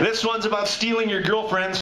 This one's about stealing your girlfriend's.